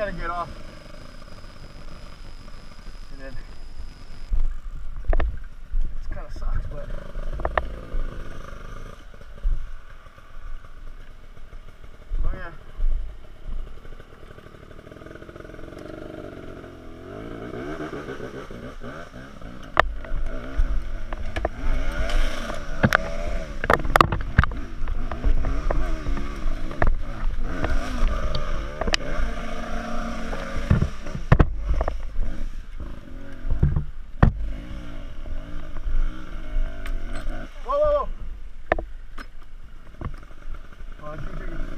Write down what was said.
right off. And then, this kind of sucks, but I think